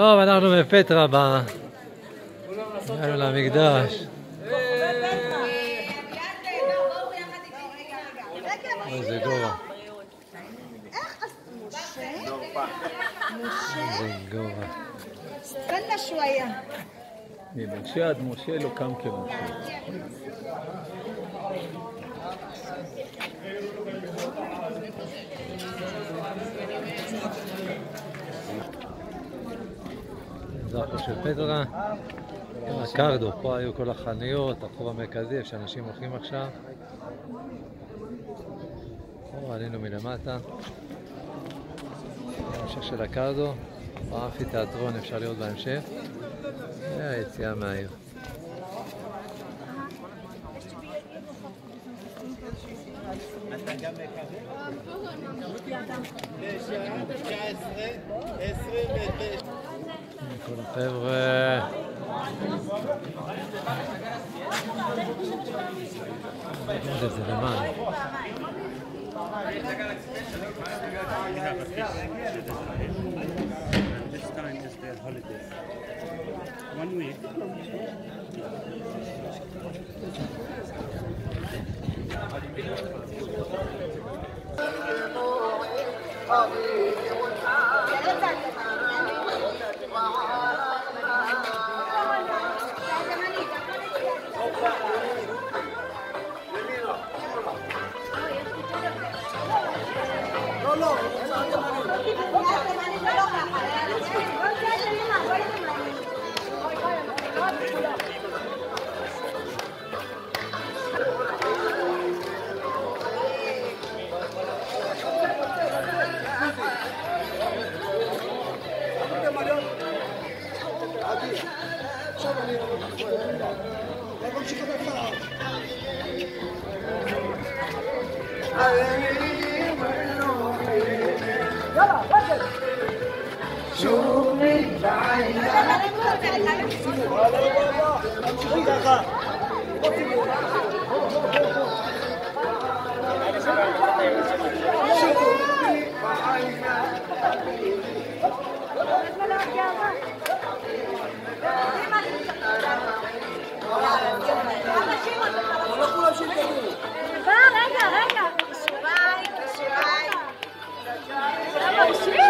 טוב, אנחנו בפטרה ב... יאללה למקדש. איזה גובה. איזה גובה. תן משהו היה. ממשה עד משה לא קם כמשה. החוף של פטרה. הקרדו, פה היו כל החנויות, הרחוב המרכזי, איפה שאנשים הולכים עכשיו. פה עלינו מלמטה. המשך של הקרדו, באמפי תיאטרון אפשר לראות בהמשך. והיציאה מהעיר. כל החבר'ה. זה זה למעלה. This time is Hallelujah. רגע, רגע. שיריי, שיריי.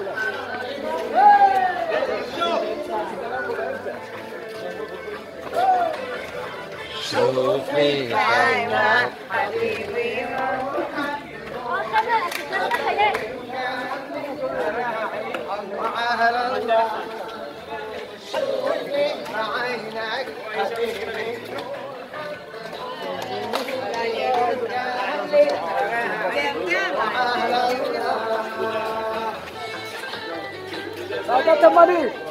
Sufi Kita kembali.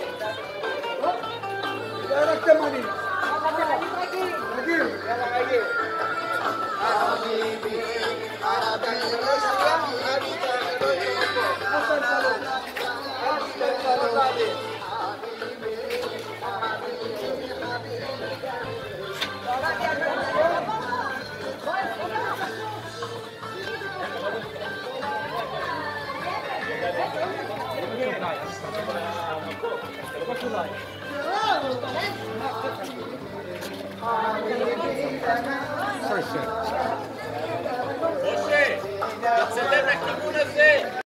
First set.